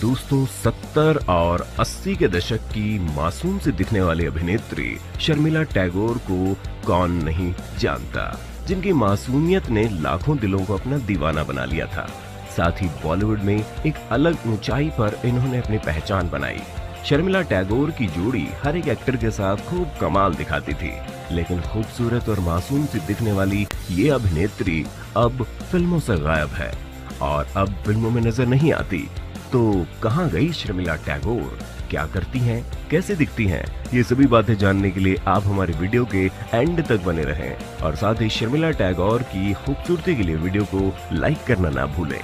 दोस्तों 70 और 80 के दशक की मासूम से दिखने वाली अभिनेत्री शर्मिला टैगोर को कौन नहीं जानता, जिनकी मासूमियत ने लाखों दिलों को अपना दीवाना बना लिया था। साथ ही बॉलीवुड में एक अलग ऊंचाई पर इन्होंने अपनी पहचान बनाई। शर्मिला टैगोर की जोड़ी हर एक एक्टर के साथ खूब कमाल दिखाती थी, लेकिन खूबसूरत और मासूम सी दिखने वाली ये अभिनेत्री अब फ़िल्मों से गायब है और अब फ़िल्मों में नज़र नहीं आती। तो कहाँ गई शर्मिला टैगोर? क्या करती हैं? कैसे दिखती हैं? ये सभी बातें जानने के लिए आप हमारे वीडियो के एंड तक बने रहें और साथ ही शर्मिला टैगोर की खूबसूरती के लिए वीडियो को लाइक करना ना भूलें।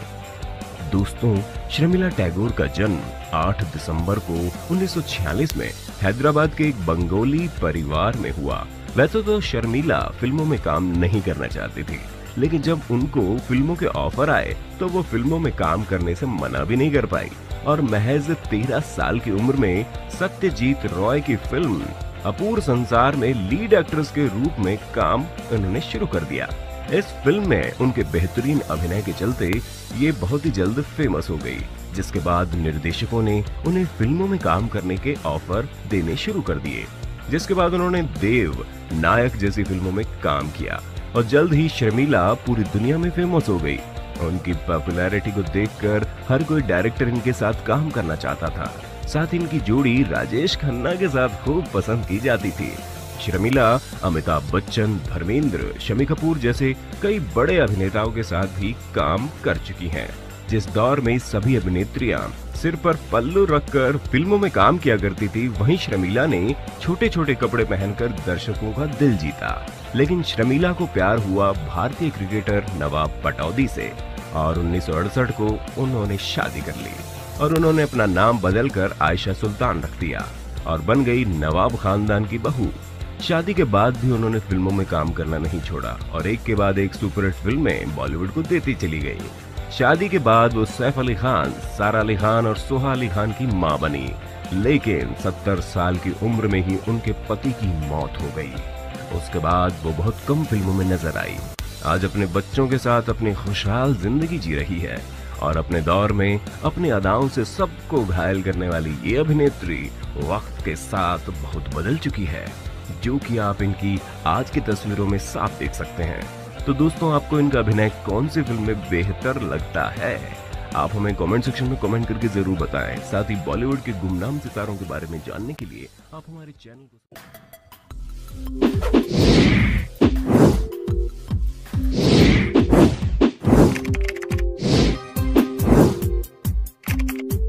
दोस्तों, शर्मिला टैगोर का जन्म 8 दिसंबर को 1946 में हैदराबाद के एक बंगोली परिवार में हुआ। वैसे तो शर्मिला फ़िल्मों में काम नहीं करना चाहती थी। लेकिन जब उनको फ़िल्मों के ऑफ़र आए तो वो फ़िल्मों में काम करने से मना भी नहीं कर पाई। और महज तेरह साल की उम्र में सत्यजीत रॉय की फ़िल्म, अपूर संसार में लीड एक्ट्रेस के रूप में काम उन्होंने शुरू कर दिया। इस फ़िल्म में उनके बेहतरीन अभिनय के चलते ये बहुत ही जल्द फ़ेमस हो गई, जिसके बाद निर्देशकों ने उन्हें फ़िल्मों में काम करने के ऑफ़र देने शुरू कर दिए, जिसके बाद उन्होंने देव नायक जैसी फ़िल्मों में काम किया। और जल्द ही शर्मिला पूरी दुनिया में फ़ेमस हो गई। उनकी पॉपुलैरिटी को देखकर हर कोई डायरेक्टर इनके साथ काम करना चाहता था। साथ इनकी जोड़ी राजेश खन्ना के साथ खूब पसंद की जाती थी। शर्मिला, अमिताभ बच्चन, धर्मेंद्र, शमी कपूर जैसे कई बड़े अभिनेताओं के साथ भी काम कर चुकी हैं। जिस दौर में सभी अभिनेत्रियाँ सिर पर पल्लू रखकर फ़िल्मों में काम किया करती थी, वहीं शर्मिला ने छोटे छोटे कपड़े पहनकर दर्शकों का दिल जीता। लेकिन शर्मिला को प्यार हुआ भारतीय क्रिकेटर नवाब पटौदी से और उन्नीस सौ अड़सठ को उन्होंने शादी कर ली और उन्होंने अपना नाम बदलकर आयशा सुल्तान रख दिया और बन गई नवाब खानदान की बहू। शादी के बाद भी उन्होंने फ़िल्मों में काम करना नहीं छोड़ा और एक के बाद एक सुपरहिट फ़िल्में बॉलीवुड को देती चली गई। शादी के बाद वो सैफ अली खान, सारा अली खान और सोहा अली खान की माँ बनी। लेकिन 70 साल की उम्र में ही उनके पति की मौत हो गई। उसके बाद वो बहुत कम फ़िल्मों में नज़र आई। आज अपने बच्चों के साथ अपनी खुशहाल ज़िंदगी जी रही है और अपने दौर में अपने अदाओं से सबको घायल करने वाली ये अभिनेत्री वक्त के साथ बहुत बदल चुकी है। जो कि आप इनकी आज की तस्वीरों में साफ़ देख सकते हैं। तो दोस्तों, आपको इनका अभिनय कौन सी फ़िल्म में बेहतर लगता है? आप हमें कमेंट सेक्शन में कमेंट करके ज़रूर बताएँ। साथ ही बॉलीवुड के गुमनाम सितारों के बारे में जानने के लिए आप हमारे चैनल को